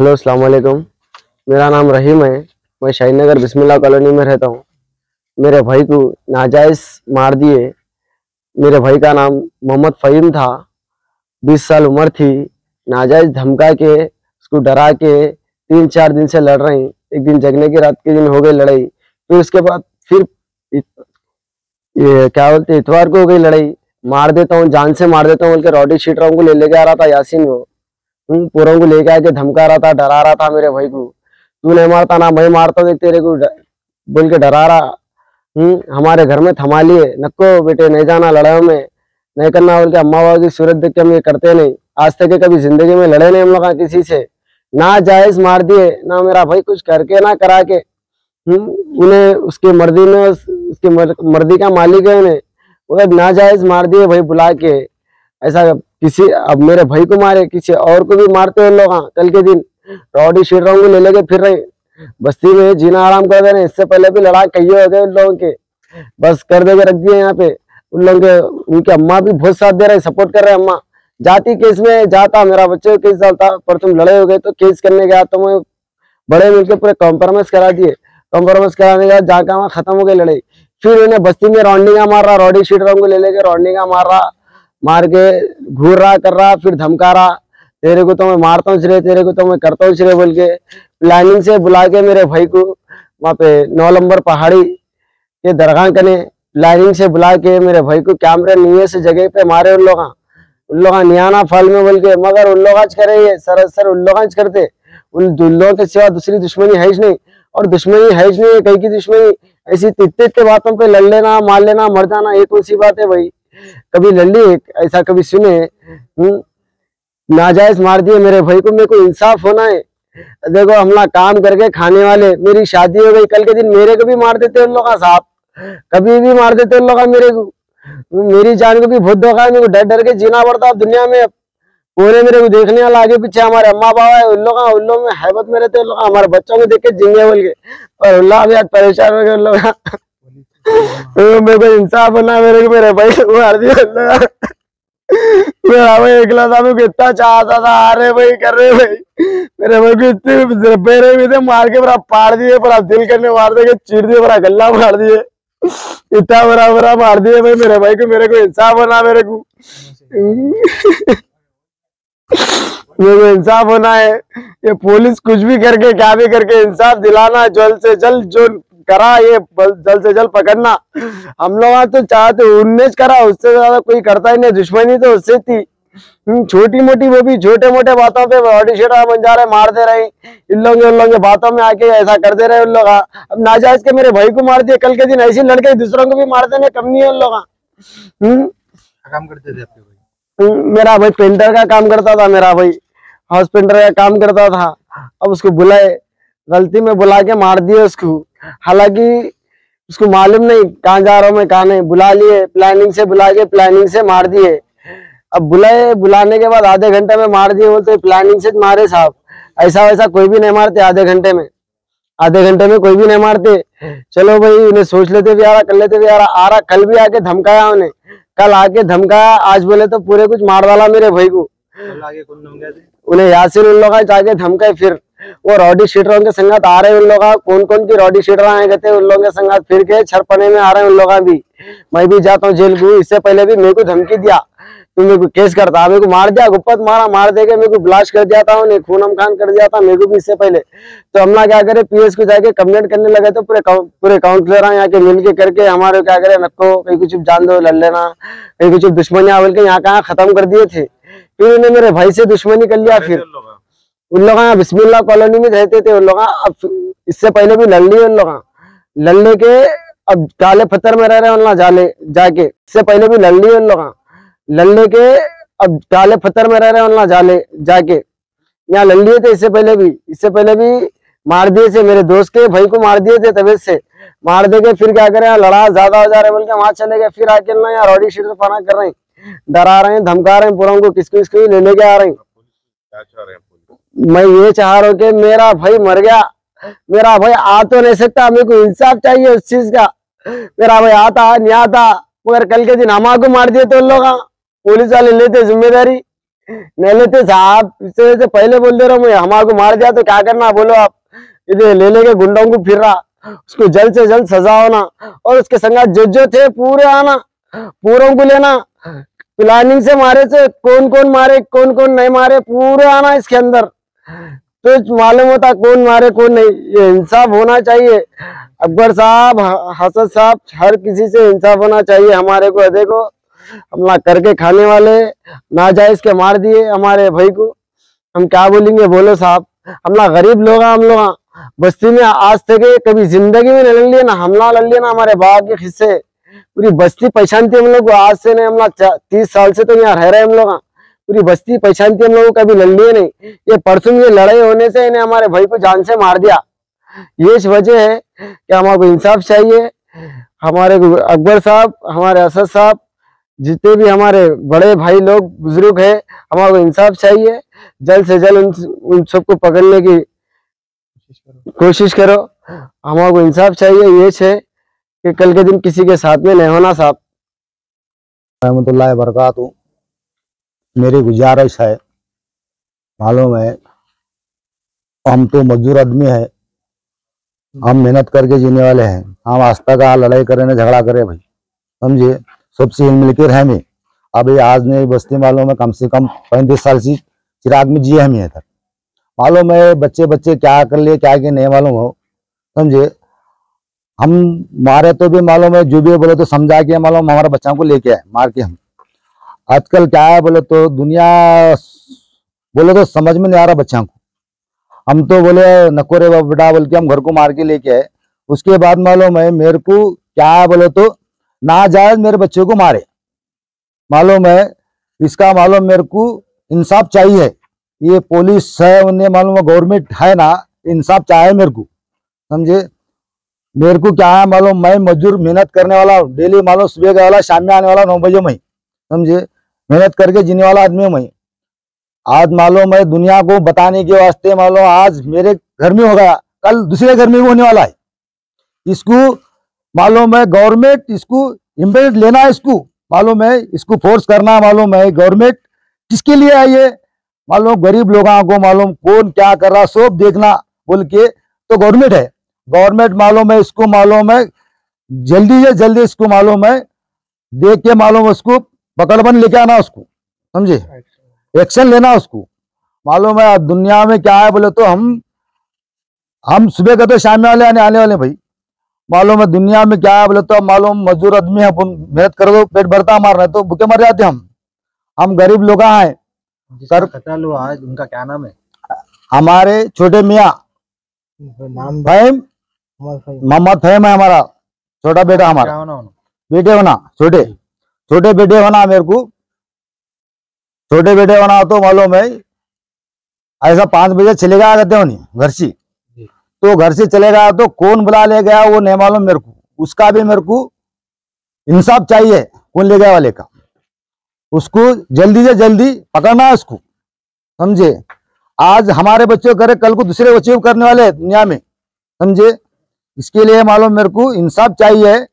Hello अस्सलाम वालेकुम मेरा नाम रहीम है। मैं शाहीन नगर बिस्मिल्लाह कॉलोनी में रहता हूँ। मेरे भाई को नाजायज मार दिए। मेरे भाई का नाम मोहम्मद फ़हीम था। बीस साल उम्र थी। नाजायज धमका के, उसको डरा के तीन चार दिन से लड़ रही। एक दिन जगने की रात के दिन हो गई लड़ाई। फिर उसके बाद फिर इत- ये क्या बोलते इतवार को हो गई लड़ाई। मार देता हूँ, जान से मार देता हूँ, बोल के रॉडी शीटरों को ले लेके आ रहा था यासीन को। हम्म, पूरों को लेके आके धमका रहा था डरा रहा था मेरे भाई को तू नहीं मारता ना मैं मारता हूँ तेरे को बोल के डरा रहा हम्म हमारे घर में थमा लिए नक्को बेटे नहीं जाना लड़ाई में नहीं करना बोल के अम्मा बाबा की सूरत देख के हम ये करते नहीं आज तक कभी ज़िंदगी में लड़े नहीं हम लोग किसी से ना जायज़ मार दिए ना मेरा भाई कुछ करके ना करा के उन्हें उसकी मर्दी उस- उसकी मर, मर्दी का मालिक है उन्हें उन्हें नाजायज मार दिए भाई बुला के ऐसा किसी अब मेरे भाई को मारे किसी और को भी मारते हैं लोग हाँ, कल के दिन। रॉडी शीटरों को ले लेके फिर रहे। बस्ती में जीना आराम कर दे रहे इससे पहले भी लड़ाई कई हो गए उन लोगों के। बस कर दे के रख दिए यहाँ पे। उन लोगों के उनके अम्मा भी बहुत साथ दे रहे सपोर्ट कर रहे अम्मा। जाति केस में जाता मेरा बच्चे केस डालता पर तुम लड़े हो गए तो केस करने गया तो मैं बड़े मिलके पूरे कॉम्प्रोमाइज करा दिए। कॉम्प्रोमाइज कराने के जाकर वहाँ खत्म हो गई लड़ाई। फिर उन्हें बस्ती में रॉन्डिंगा मार रहा रॉडी शीटरों को ले लेके रॉन्डिंगा मार रहा। मार के घूर रहा, कर रहा, फिर धमका रहा, तेरे को तो मैं मारता हूँ चिरे तेरे को तो मैं करता हूँ चिरे बोल के प्लानिंग से बुला के मेरे भाई को वहाँ पे नौ नंबर पहाड़ी के दरगाह कने प्लानिंग से बुला के मेरे भाई को कैमरे नीचे से जगह पे मारे उन लोग। उन लोग नियाना फल में बोल के मगर उन लोग आज करे ये सर सर उन लोग आज करते। उन लोगों के सिवा दूसरी दुश्मनी है नहीं, और दुश्मनी है नहीं कहीं की दुश्मनी। ऐसी इतने बातों पे लड़ लेना, मार लेना, मर जाना, ये कौन सी बात है भाई? कभी लड़ ली ऐसा कभी सुने हम्म, नाजायज मार दिए मेरे भाई को मेरे को इंसाफ होना है। देखो हम ना काम करके खाने वाले मेरी शादी हो गई कल के दिन मेरे को भी मार देते उन लोग कभी भी मार देते उन लोग मेरे को। मेरी जान को भी बहुत धोखा है मेरे को डर डर के जीना पड़ता है दुनिया में। पूरे मेरे को देखने वाला आगे पीछे हमारे अम्मा बाबा है उन लोग उन लोग में हैबत में रहते हमारे बच्चों को देख के जिंगे बोल के और उन लोग भी आज परेशान हो गए उन लोग मेरे को इंसाफ होना मेरे को मेरे भाई को मार दिया मेरा भाई अगला था, मेरे को इतना चाहता था आ रहे भाई, कर रहे भाई। मेरे भाई को इतने बेरे भी थे, मार के पूरा पाड़ दिए पूरा दिल करने मार दे चीर दिए पूरा गला मार दिए। इतना बड़ा बड़ा मार दिए भाई, मेरे भाई को, मेरे को इंसाफ होना मेरे को। मेरे को इंसाफ होना है। ये पुलिस कुछ भी करके, क्या भी करके, इंसाफ दिलाना जल्द से जल्द जो करा ये जल्द से जल्द पकड़ना। हम लोग तो चाहते उन्नीस करा उससे ज़्यादा कोई करता ही नहीं दुश्मनी तो उससे थी। हम्म, छोटी मोटी वो भी छोटे मोटे बातों पे बॉडी शेटा बन जा रहे मारते रहे। इन लोग उन लोगों के बातों में आके ऐसा करते रहे उन लोग। अब नाजायज के मेरे भाई को मार दिया कल के दिन ऐसे लड़के दूसरों को भी मार देने कम नहीं है उन लोग। हम्म। काम करते थे आपके भाई? हम्म, मेरा भाई पेंटर का काम करता था मेरा भाई हाउस पेंटर का काम करता था। अब उसको बुलाए गलती में बुला के मार दिया उसको। हालाँकि उसको मालूम नहीं कहाँ जा रहा हूँ मैं कहाँ नहीं। बुला लिए प्लानिंग से बुला के प्लानिंग से मार दिए। अब बुलाए बुलाने के बाद आधे घंटे में मार दिए बोलते प्लानिंग से मारे साहब। ऐसा वैसा कोई भी नहीं मारते आधे घंटे में। आधे घंटे में कोई भी नहीं मारते। चलो भाई उन्हें सोच लेते भी आ रहा कर लेते भी आ रहा। आ रहा कल भी आके धमकाया उन्हें। कल आके धमकाया आज बोले तो पूरे कुछ मार डाला मेरे भाई को। उन्हें यासिर उन लोग जाके धमकाए फिर। वो रॉडी शीटरों के संगत आ रहे हैं उन लोग कौन कौन की रॉडी शीटर आए कहते उन लोगों के संगत? फिर के छरपने में आ रहे हैं उन लोग भी। मैं भी जाता हूँ जेल को इससे पहले भी मेरे को धमकी दिया। तू मेरे को केस करता मेरे को मार दिया गुप्पत मारा मार दे के मेरे को ब्लास्ट कर दिया था उन्हें खूनम खान कर दिया था मेरे को भी इससे पहले। तो हम ना क्या करे? पीएस को जाके कंप्लेंट करने लगे तो पूरे पूरे काउंसलर यहाँ के मिल के करके हमारे क्या करे? नक्को कहीं कुछ जान दो लड़ लेना। कहीं कुछ दुश्मनियाँ बोल के यहाँ कहाँ खत्म कर दिए थे? फिर उन्हें मेरे भाई से दुश्मनी कर लिया फिर? उन लोग यहाँ बिस्मिल्लाह कॉलोनी में रहते थे, उन लोग अब इससे पहले भी लड़ लिए उन लोग लड़ने के अब काले पत्थर में रह रहे उन जाले, जाके। इससे पहले भी लड़ लिए उन लोग लड़ने के अब काले पत्थर में रह रहे उन जाले, जाके। यहाँ लड़ लिए थे इससे पहले भी। इससे पहले भी मार दिए थे मेरे दोस्त के भाई को मार दिए थे तबीयत से। मार दे के फिर क्या करे, यहाँ लड़ा, ज़्यादा हो जा रहा बोल के वहाँ चले गए, फिर आके ना यहाँ रॉडी शीट पाना कर रहे हैं। डरा रहे हैं, धमका रहे हैं, पूरा को किसको किसको ले लेके आ रहे हैं। मैं ये चाह रहा हूँ कि मेरा भाई मर गया। मेरा भाई आ तो नहीं सकता, मेरे को इंसाफ चाहिए उस चीज़ का। मेरा भाई आता, नहीं आता, मगर कल के दिन हमारे को मार दिए तो लोग पुलिस वाले लेते ज़िम्मेदारी, नहीं लेते साहब इससे से पहले बोल दे रहा हूँ हमारे को मार दिया तो क्या करना, बोलो आप। इधर ले लेके गुंडों को फिर रहा। उसको जल्द से जल्द सजा होना, और उसके संग जो जो थे पूरे आना, पूरों को लेना। प्लानिंग से मारे से कौन कौन मारे कौन कौन नहीं मारे, पूरे आना इसके अंदर। तो मालूम होता कौन मारे, कौन नहीं। ये इंसाफ होना चाहिए। अकबर साहब हसद साहब, हर किसी से इंसाफ होना चाहिए हमारे को। देखो, हमला करके खाने वाले, नाजायज के मार दिए हमारे भाई को। हम क्या बोलेंगे? बोलो साहब। हमला गरीब लोग हम लोग। बस्ती में आज तक कभी ज़िंदगी में लड़ लिए ना, हमला लड़ लिया ना हमारे बाप के हिस्से पूरी बस्ती पहचानती हम लोग आज से नहीं, हमला तीस साल से तो यहाँ रह रहे हम लोग। पूरी बस्ती पहचानती है हम लोग को कभी लड़ नहीं। ये परसों ये लड़ाई होने से इन्हें हमारे भाई को जान से मार दिया। ये वजह है कि हमारे को इंसाफ चाहिए। हमारे अकबर साहब हमारे असद साहब जितने भी हमारे बड़े भाई लोग बुज़ुर्ग है हमारे को इंसाफ चाहिए। जल्द से जल्द उन, उन सबको पकड़ने की कोशिश करो। हमारे को इंसाफ चाहिए। ये है कि कल के दिन किसी के साथ में नहीं होना साहब। रहमतुल्लाह बरकातु मेरी गुजारिश है, मालूम है, हम तो मजदूर आदमी है। हम मेहनत करके जीने वाले हैं। हम आस्था का लड़ाई करे ना, झगड़ा करे भाई। समझे? सबसे हिल मिलकर है मैं अभी आज ने बस्ती मालूम है कम से कम पैंतीस साल से चिराग में जिए हम इधर मालूम है बच्चे बच्चे क्या कर लिए, क्या कि नहीं मालूम हो। समझे? हम मारे तो भी मालूम है, जो भी बोले तो समझा के मालूम हमारे बच्चों को लेके आए, मार के हम। आजकल क्या है, बोले तो दुनिया बोले तो समझ में नहीं आ रहा बच्चा को। हम तो बोले नकोरे बेटा, बोल के हम घर को मार के लेके आए। उसके बाद मालूम है, मेरे को क्या बोले तो ना नाजायज मेरे बच्चे को मारे। मालूम है, इसका मालूम मेरे को इंसाफ चाहिए। ये पुलिस है, उन्हें मालूम गवर्नमेंट है ना, इंसाफ चाहिए मेरे को। समझे? मेरे को क्या है, मालूम मैं मजदूर मेहनत करने वाला डेली मालूम सुबह का वाला शाम में आने वाला नौ बजे मैं समझे? मेहनत करके जीने वाला आदमी हूँ मैं। आज मालूम है दुनिया को बताने के वास्ते मालूम आज मेरे घर में हो गया, कल दूसरे घर में भी होने वाला है। इसको मालूम है गवर्नमेंट इसको इम्पेड लेना है इसको। मालूम है इसको फोर्स करना मालूम है गवर्नमेंट किसके लिए है मालूम गरीब लोगों को मालूम कौन क्या कर रहा सब देखना बोल के तो गवर्नमेंट है। गवर्नमेंट मालूम है, इसको मालूम है, जल्दी से जल्दी इसको मालूम है, देख के मालूम उसको पकड़बंद लेके आना उसको समझे? एक्शन लेना उसको। मालूम है दुनिया में क्या है बोले तो हम हम सुबह का तो शाम में वाले आने आने वाले भाई। मालूम है दुनिया में क्या है बोले तो मालूम मजदूर आदमी है अपन मेहनत करो तो पेट भरता हमारा नहीं तो भूखे मर जाते हम। हम गरीब लोग हैं? सर- आज उनका क्या नाम है? हमारे छोटे मियाँ। नाम फहीम मोहम्मद फहीम है हमारा छोटा बेटा हमारा? बेटे होना छोटे। छोटे बेटे होना मेरे को। छोटे बेटे होना तो मालूम है। ऐसा पाँच बजे चले गया करते होनी घर से। तो घर से चले गया तो कौन बुला ले गया वो नहीं मालूम मेरे को। उसका भी मेरे को इंसाफ चाहिए कौन ले गया वाले का। उसको जल्दी से जल्दी पकड़ना है उसको। समझे? आज हमारे बच्चे करे कल को दूसरे बच्चे को करने वाले हैं दुनिया में। समझे? इसके लिए मालूम मेरे को इंसाफ चाहिए।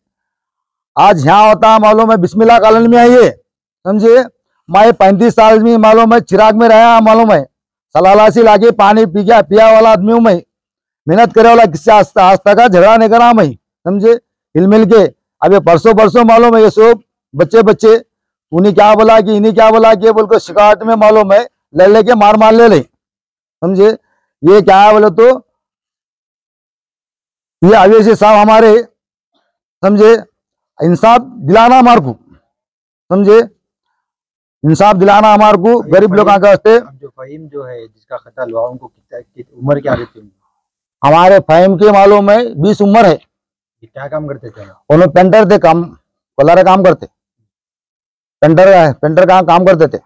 आज यहाँ होता है, मालूम है, बिस्मिल्लाह कॉलोनी में आइए। समझे? मैं पैंतीस साल में, मालूम है, चिराग में रहा, मालूम है। सलाला लाके पानी पी गया पिया वाला आदमी हूँ मैं। मेहनत करे वाला किससे तक का झगड़ा नहीं करा मैं। समझे? हिल मिल के। अब ये परसों परसों मालूम है ये सब, बच्चे बच्चे। उन्हें क्या बोला कि, इन्हें क्या बोला कि बोल के शिकायत में मालूम है, ले लेके मार मार ले ले। समझे? ये क्या है बोले तो? ये अवेशी साहब हमारे, समझे? इंसाफ दिलाना हमारे को। समझे? इंसाफ दिलाना हमारे को गरीब लोग के वास्ते। जो फहीम जो है जिसका कत्ल हुआ उनको कितना उम्र क्या रहती है हमारे फहीम के मालूम है बीस उम्र है। क्या काम करते थे उन्होंने पेंटर थे काम कलर काम करते। पेंटर पेंटर का काम करते थे।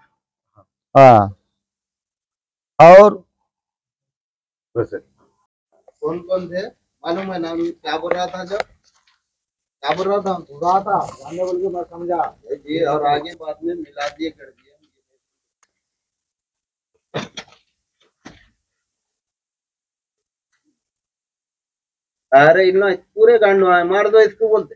हाँ। और? कौन कौन थे? मालूम है नाम क्या बोल रहा था जब क्या बोल रहा था रहा था। जानने बोल के मैं समझा जी, और आगे बाद में मिला दिए कर दिए अरे इतना पूरे कांड मार दो इसको बोलते।